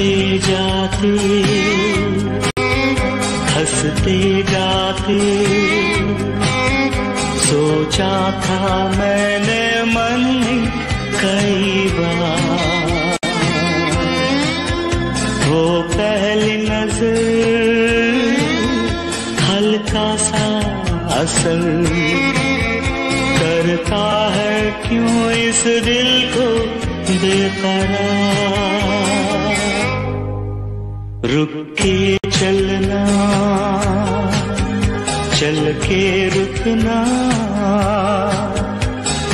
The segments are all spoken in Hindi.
जाते, हँसते गाते सोचा था मैंने मन कई बार। वो पहली नज़र, हल्का सा असर। करता है क्यों इस दिल को बेकरार? रुक के चलना चल के रुकना।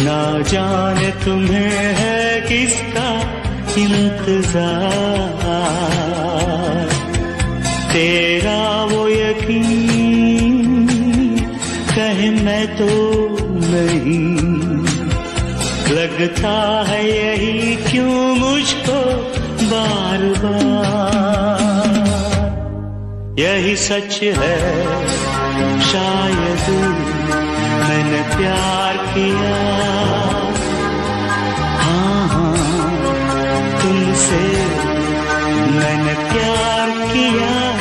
ना जाने तुम्हें है किसका इंतज़ार। तेरा वो यकीन, कहे मैं तो नहीं। लगता है यही क्यों मुझको बार बार यही सच है। शायद मैंने प्यार किया। हाँ हाँ तुमसे मैंने प्यार किया।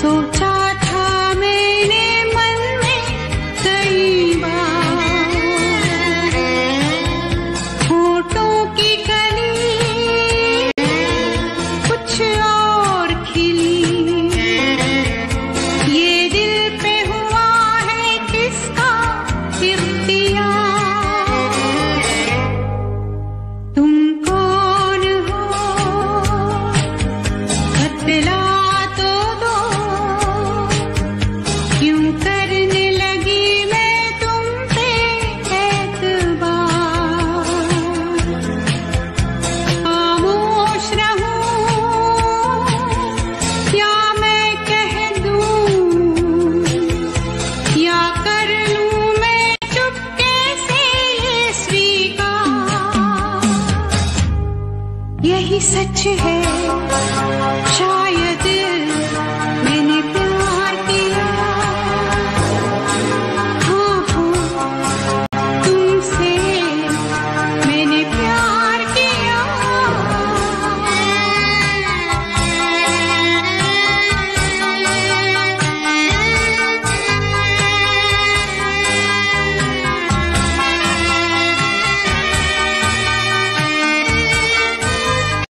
सोचा यही सच है शायद